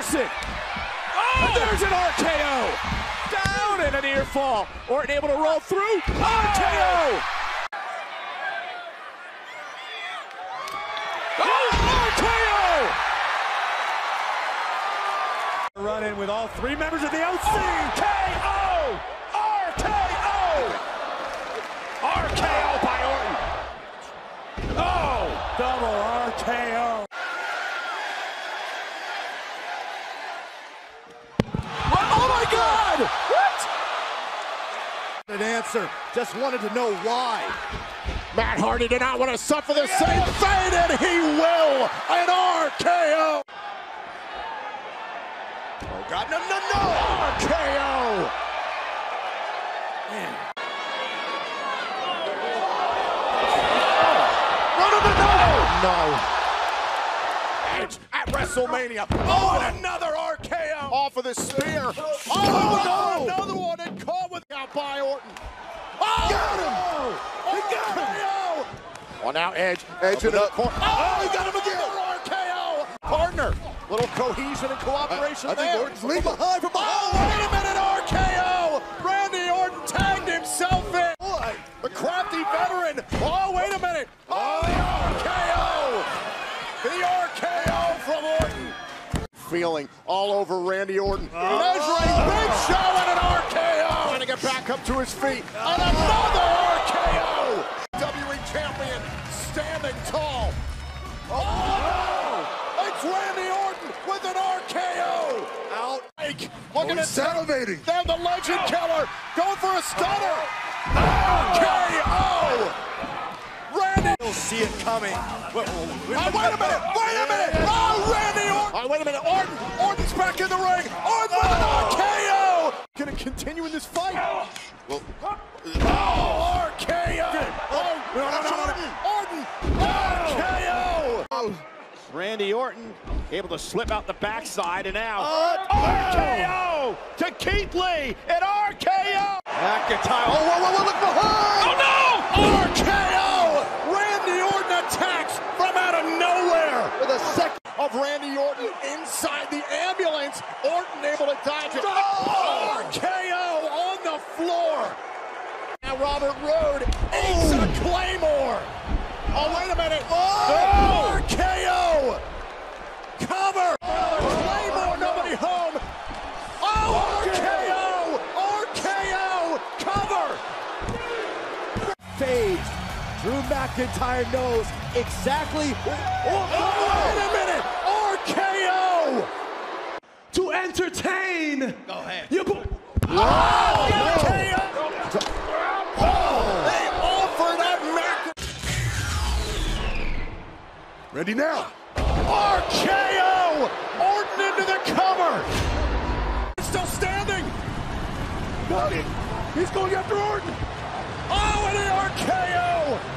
Anderson. Oh! There's an RKO. Down and a near fall. Orton able to roll through. RKO. Oh, oh RKO. Run in with all three members of the OC. RKO. RKO by Orton. Oh. Double RKO. Oh my God. What? An answer. Just wanted to know why. Matt Hardy did not want to suffer the same fate, and he will. An RKO. Oh God, no, no, no! RKO. The nose. No. Edge at WrestleMania. Oh, and another RKO off of the spear. Oh, Oh, no! Another one and caught with out by Orton. Oh, Got him! He got him! Well, now Edge. Edge in the up. corner. Oh, oh, he got him again! RKO! Partner. Little cohesion and cooperation I think there. Orton's legal. behind, from behind. Oh, wait a minute, RKO! Randy Orton tagged himself in. Boy, the crafty veteran. Oh, wait a minute. Oh, oh. the RKO! The RKO from Orton. Feeling all over Randy Orton. Oh. Measuring Big Show and an RKO. Trying to get back up to his feet. And another Randy Orton with an RKO. Out. Mike, looking oh, he's at salivating. Then the legend killer going for a stunner. RKO. Randy. You'll see it coming. Wait, oh, wait a minute. Wait a minute. Oh, Randy Orton. Oh, wait a minute. Orton. Orton's back in the ring. Orton with an oh. RKO. Gonna continue in this fight. Well, Oh, RKO. Oh, no, no, no, no. Orton. RKO. Randy Orton able to slip out the backside, and now Uh, RKO to Keith Lee, and RKO. McIntyre. Oh, whoa, whoa, whoa, look behind. Oh no! RKO! Randy Orton attacks from out of nowhere with a second of Randy Orton inside the ambulance. Orton able to dodge it. RKO on the floor. Now Robert Roode aces a claymore. Oh, wait a minute. Oh, RKO! Cover! Claymore, nobody home. Oh, RKO! RKO! Cover! Phased. Drew McIntyre knows exactly Oh, wait a minute! RKO! to entertain. Go ahead. You bo- Oh, RKO! Oh, they offered that Mac. ready now. RKO! Orton into the cover! Still standing! Got it. He's going after Orton. And RKO!